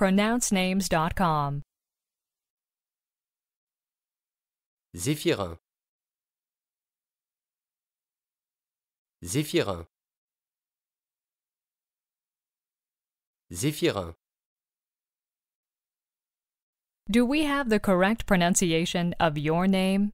PronounceNames.com. Zéphirin. Zéphirin. Zéphirin. Do we have the correct pronunciation of your name?